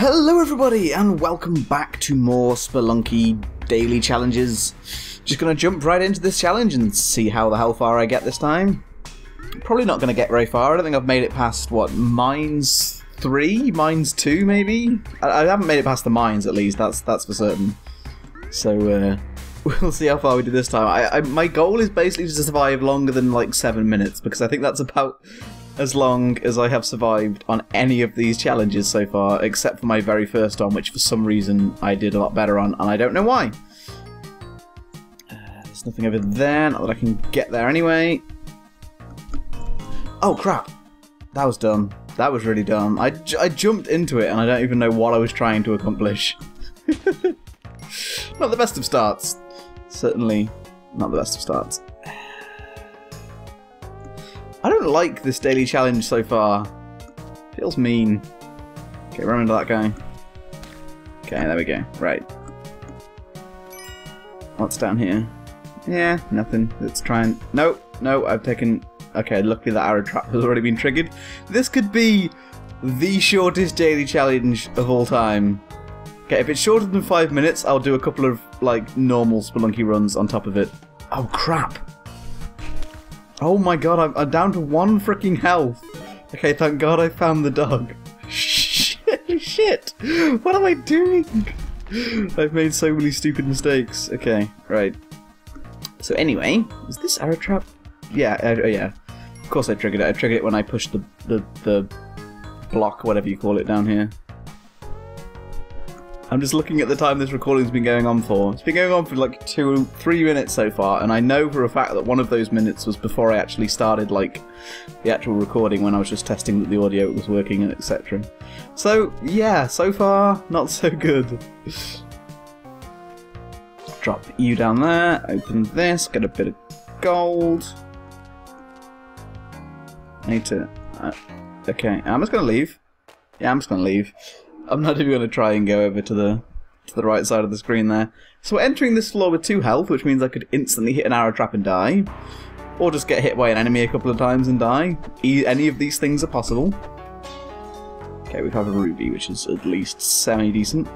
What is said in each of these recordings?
Hello, everybody, and welcome back to more Spelunky daily challenges. Just gonna jump right into this challenge and see how the hell far I get this time. Probably not gonna get very far. I don't think I've made it past what mines three, mines two, maybe. I, I haven't made it past the mines at least. That's that's for certain. So uh, we'll see how far we do this time. I, I, my goal is basically to survive longer than like seven minutes because I think that's about as long as I have survived on any of these challenges so far, except for my very first one, which for some reason I did a lot better on, and I don't know why. Uh, there's nothing over there, not that I can get there anyway. Oh crap! That was dumb. That was really dumb. I, I jumped into it and I don't even know what I was trying to accomplish. not the best of starts. Certainly not the best of starts. Like this daily challenge so far. Feels mean. Okay, run into that guy. Okay, there we go. Right. What's down here? Yeah, nothing. Let's try and... No, no, I've taken... Okay, luckily that arrow trap has already been triggered. This could be the shortest daily challenge of all time. Okay, if it's shorter than five minutes, I'll do a couple of, like, normal Spelunky runs on top of it. Oh, crap. Oh my god, I'm, I'm down to one freaking health. Okay, thank god I found the dog. Shit! What am I doing? I've made so many stupid mistakes. Okay, right. So anyway, is this arrow trap? Yeah, uh, yeah. Of course I triggered it. I triggered it when I pushed the, the, the block, whatever you call it, down here. I'm just looking at the time this recording's been going on for. It's been going on for like two, three minutes so far, and I know for a fact that one of those minutes was before I actually started like the actual recording when I was just testing that the audio was working and etc. So yeah, so far not so good. Drop you down there. Open this. Get a bit of gold. I need to. Uh, okay, I'm just gonna leave. Yeah, I'm just gonna leave. I'm not even going to try and go over to the to the right side of the screen there. So we're entering this floor with 2 health, which means I could instantly hit an arrow trap and die. Or just get hit by an enemy a couple of times and die. E any of these things are possible. Okay, we have a ruby, which is at least semi-decent.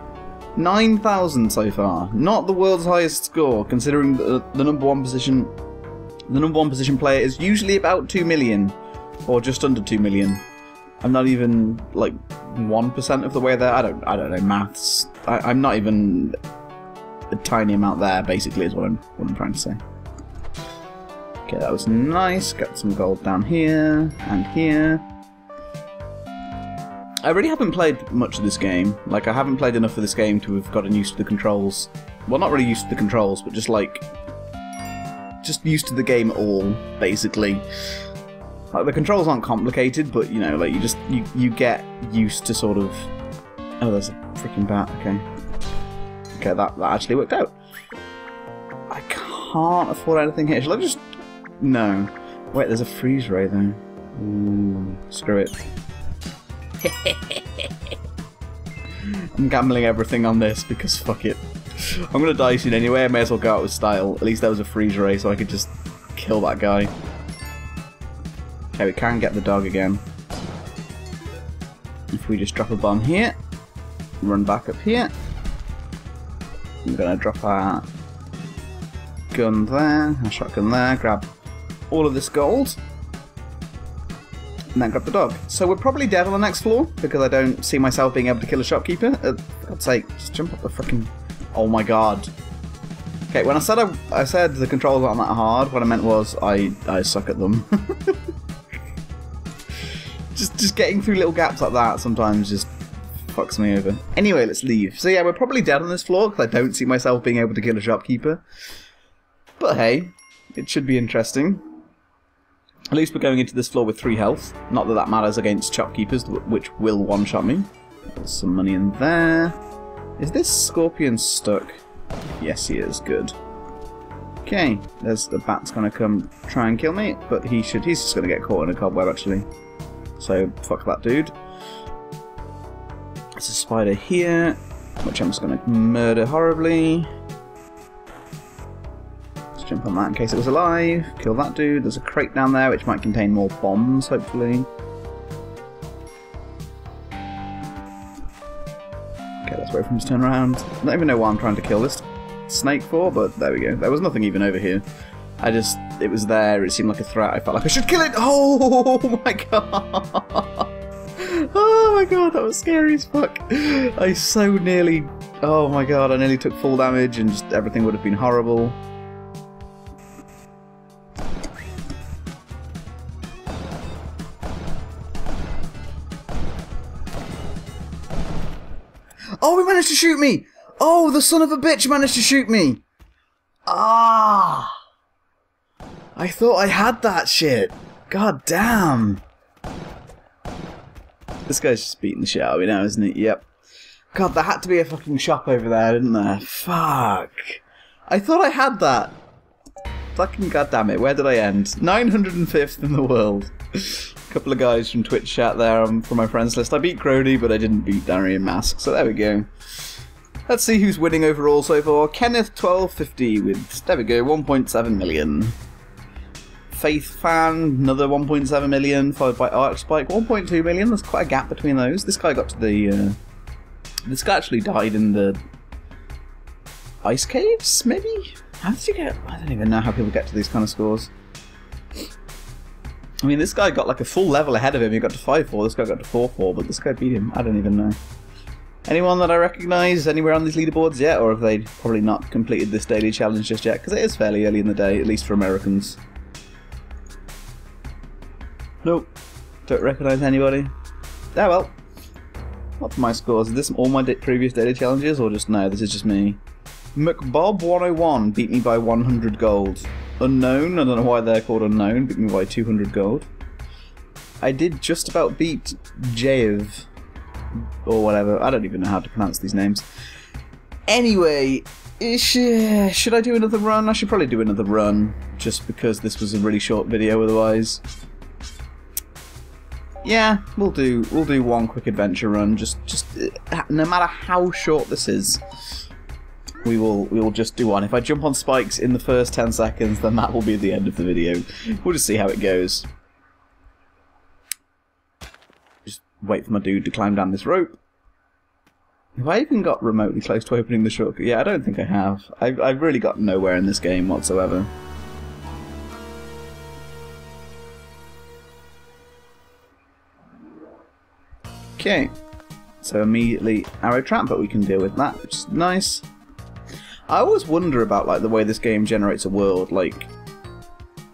9,000 so far. Not the world's highest score, considering the, the number one position... The number one position player is usually about 2 million. Or just under 2 million. I'm not even, like, one percent of the way there. I don't I don't know maths. I, am not even a tiny amount there. Basically, is what I'm what I'm trying to say. Okay, that was nice. Got some gold down here and here. I really haven't played much of this game. Like, I haven't played enough of this game to have gotten used to the controls. Well, not really used to the controls, but just like just used to the game at all, basically. Like the controls aren't complicated, but you know, like you just you you get used to sort of. Oh, there's a freaking bat. Okay. Okay, that that actually worked out. I can't afford anything here. Shall I just? No. Wait, there's a freeze ray though. Ooh, screw it. I'm gambling everything on this because fuck it. I'm gonna die soon anyway. I may as well go out with style. At least there was a freeze ray, so I could just kill that guy. Okay, we can get the dog again. If we just drop a bomb here, run back up here. I'm gonna drop our gun there, our shotgun there, grab all of this gold, and then grab the dog. So we're probably dead on the next floor, because I don't see myself being able to kill a shopkeeper. Uh, for God's just jump up the freaking... Oh my god. Okay, when I said I, I said the controls aren't that hard, what I meant was I, I suck at them. just getting through little gaps like that sometimes just fucks me over. Anyway, let's leave. So yeah, we're probably dead on this floor because I don't see myself being able to kill a shopkeeper. But hey, it should be interesting. At least we're going into this floor with three health. Not that that matters against shopkeepers, which will one-shot me. There's some money in there. Is this scorpion stuck? Yes, he is. Good. Okay, there's the bat's gonna come try and kill me, but he should. He's just gonna get caught in a cobweb actually. So fuck that dude. There's a spider here, which I'm just going to murder horribly. Let's jump on that in case it was alive. Kill that dude. There's a crate down there which might contain more bombs, hopefully. Okay, let's wait for him to turn around. I don't even know why I'm trying to kill this snake for, but there we go. There was nothing even over here. I just, it was there, it seemed like a threat. I felt like I should kill it. Oh my god. Oh my god, that was scary as fuck. I so nearly, oh my god, I nearly took full damage and just everything would have been horrible. Oh, he managed to shoot me! Oh, the son of a bitch managed to shoot me! Ah! I thought I had that shit. God damn. This guy's just beating the shit out of me now, isn't he? Yep. God, there had to be a fucking shop over there, didn't there? Fuck. I thought I had that. Fucking goddamn it, where did I end? 905th in the world. A couple of guys from Twitch chat there um, from my friends list. I beat Crody, but I didn't beat Darian Mask, so there we go. Let's see who's winning overall so far. Kenneth1250 with, there we go, 1.7 million. Faith Fan, another 1.7 million, followed by Arc Spike, 1.2 million. There's quite a gap between those. This guy got to the. Uh, this guy actually died in the ice caves, maybe? How did you get. I don't even know how people get to these kind of scores. I mean, this guy got like a full level ahead of him. He got to 5 4, this guy got to 4 4, but this guy beat him. I don't even know. Anyone that I recognise anywhere on these leaderboards yet, or have they probably not completed this daily challenge just yet? Because it is fairly early in the day, at least for Americans. Nope. Don't recognise anybody. Ah well. What's my scores? Is this all my previous daily challenges, or just no, this is just me? McBob101 beat me by 100 gold. Unknown, I don't know why they're called unknown, beat me by 200 gold. I did just about beat Jaev, or whatever, I don't even know how to pronounce these names. Anyway, should I do another run? I should probably do another run, just because this was a really short video otherwise. Yeah, we'll do we'll do one quick adventure run. Just just uh, no matter how short this is, we will we will just do one. If I jump on spikes in the first ten seconds, then that will be the end of the video. We'll just see how it goes. Just wait for my dude to climb down this rope. Have I even got remotely close to opening the shortcut? Yeah, I don't think I have. I've, I've really got nowhere in this game whatsoever. Okay, so immediately arrow trap, but we can deal with that, which is nice. I always wonder about like the way this game generates a world. Like,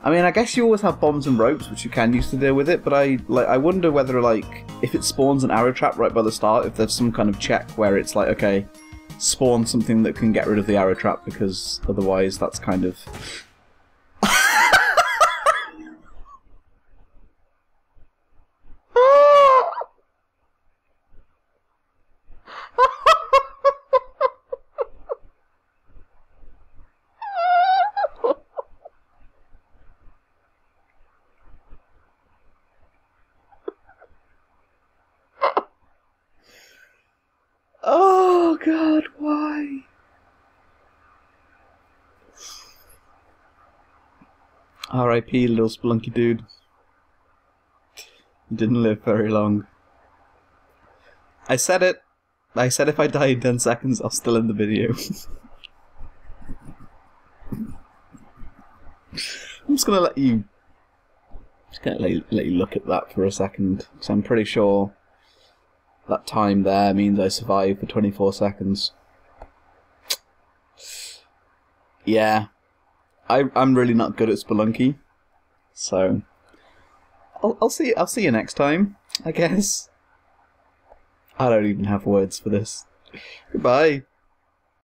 I mean, I guess you always have bombs and ropes, which you can use to deal with it. But I like, I wonder whether like if it spawns an arrow trap right by the start, if there's some kind of check where it's like, okay, spawn something that can get rid of the arrow trap, because otherwise that's kind of God, why? R.I.P. little Spelunky dude. He didn't live very long. I said it. I said if I die in 10 seconds, I'll still end the video. I'm just gonna let you. Just gonna let you, let you look at that for a second, because I'm pretty sure that time there means I survive for 24 seconds. Yeah. I, I'm really not good at Spelunky. So... I'll, I'll see I'll see you next time, I guess. I don't even have words for this. Goodbye.